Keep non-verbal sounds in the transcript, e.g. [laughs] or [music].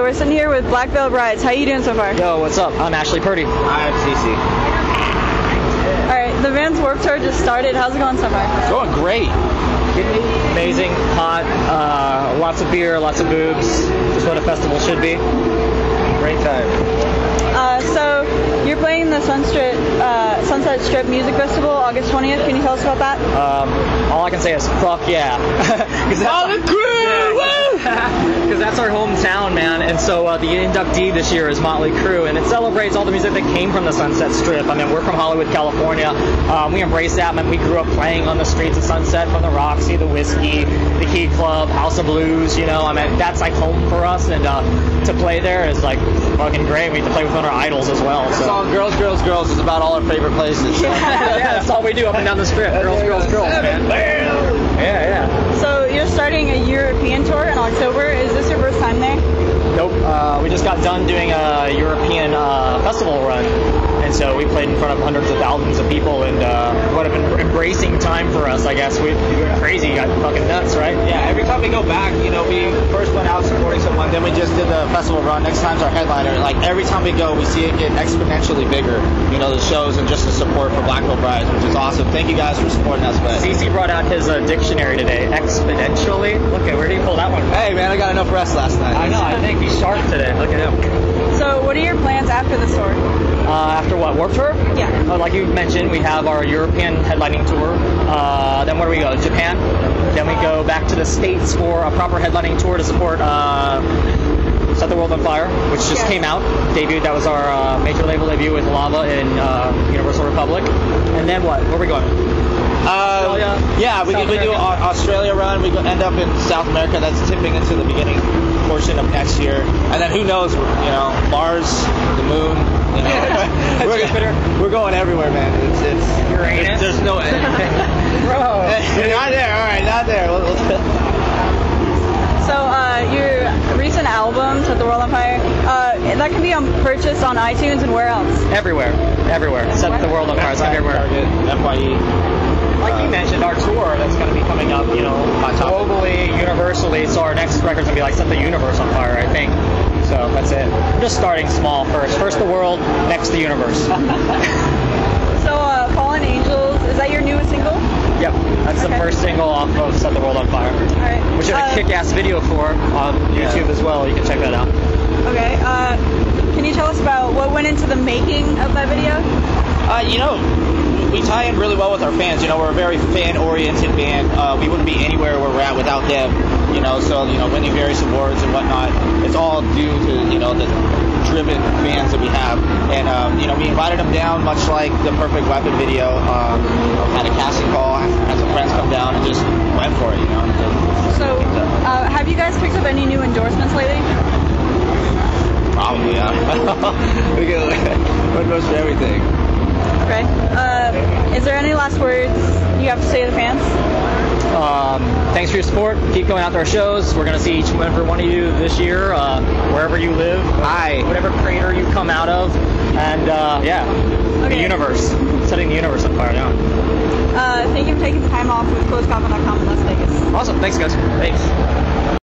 Okay, we're sitting here with Black Veil Brides. How you doing so far? Yo, what's up? I'm Ashley Purdy. I'm CC. All right, the Vans Warped Tour just started. How's it going so far? Going great. Amazing, hot, uh, lots of beer, lots of boobs. Just what a festival should be. Great time. Uh, so you're playing the Sunstrip, uh, Sunset Strip Music Festival August 20th. Can you tell us about that? Um, all I can say is fuck yeah. All the crew! Because that's our hometown, man. And so uh, the inductee this year is Motley Crue, and it celebrates all the music that came from the Sunset Strip. I mean, we're from Hollywood, California. Um, we embrace that. Man, we grew up playing on the streets of Sunset from the Roxy, the Whisky, the Key Club, House of Blues. You know, I mean, that's like home for us, and uh, to play there is like fucking great. We get to play with one of our idols as well. The So. song Girls, Girls, Girls is about all our favorite places. [laughs] yeah, that's all we do up and down the strip. Girls, girls, girls, man. Yeah, yeah. So you're starting a European tour in October. Is this your first time there? Nope. Uh, we just got done doing a European uh, festival run, and so we played in front of hundreds of thousands of people, and uh, what an embracing time for us, I guess. We, crazy, got fucking nuts, right? Yeah, every time we go back, you know, we out supporting someone, then we just did the festival run. Next time's our headliner. Like every time we go, we see it get exponentially bigger. You know, the shows and just the support for Black Veil Brides, which is awesome. Thank you guys for supporting us, man. CC brought out his uh, dictionary today, exponentially. Look at where did he pull that one from? Hey, man, I got enough rest last night. I know, I think he's sharp today. Look at him. So what are your plans after this tour? Uh, after what, Warped Tour? Yeah. Uh, like you mentioned, we have our European headlining tour. Uh, then where do we go? Japan. Then we go back to the States for a proper headlining tour to support uh, Set the World on Fire, which just Yes. came out, debuted. That was our uh, major label debut with Lava in uh, Universal Republic. And then what? Where are we going? Uh, Australia? yeah, we, South we do America? our Australia run. We end up in South America. That's tipping into the beginning portion of next year. And then who knows? You know, Mars, the moon. You know, [laughs] we're, Jupiter. [laughs] we're going everywhere, man. It's, it's Uranus? There's, there's no end. [laughs] Bro. not there. All right, not there. We'll- we'll- So uh, your recent album, Set the World on Fire, uh, that can be on purchase on iTunes and where else? everywhere. Everywhere. Set the World on Fire. It's everywhere. Target, FYE. Like you mentioned, our tour that's going to be coming up, you know, globally, universally. So our next record's going to be like Set the Universe on Fire, I think. So that's it. We're just starting small first. First the world, next the universe. [laughs] So uh, Fallen Angels, is that your newest single? yep, that's the first single off of Set the World on Fire. All right. Which is a Uh, kick-ass video for on YouTube as well. You can check that out. Okay. Uh, can you tell us about what went into the making of that video? Uh, you know, we tie in really well with our fans. You know, we're a very fan-oriented band. Uh, we wouldn't be anywhere where we're at without them. You know, so you know, winning various awards and whatnot. It's all due to you know the driven fans that we have. And um, you know, we invited them down, much like the Perfect Weapon video. Um, had a casting call, had some friends come down, and just went for it. You know. So, uh, have you guys picked up any new endorsements lately? Probably, yeah. [laughs] we get goes [laughs] for everything. Okay. Is there any last words you have to say to the fans? Um, thanks for your support. Keep going out to our shows. We're going to see each and every one of you this year, uh, wherever you live, Hi. whatever crater you come out of, and uh, yeah, the universe, setting the universe on fire now. Uh, thank you for taking the time off with ClosedCoffin.com in Las Vegas. Awesome. Thanks, guys. Thanks.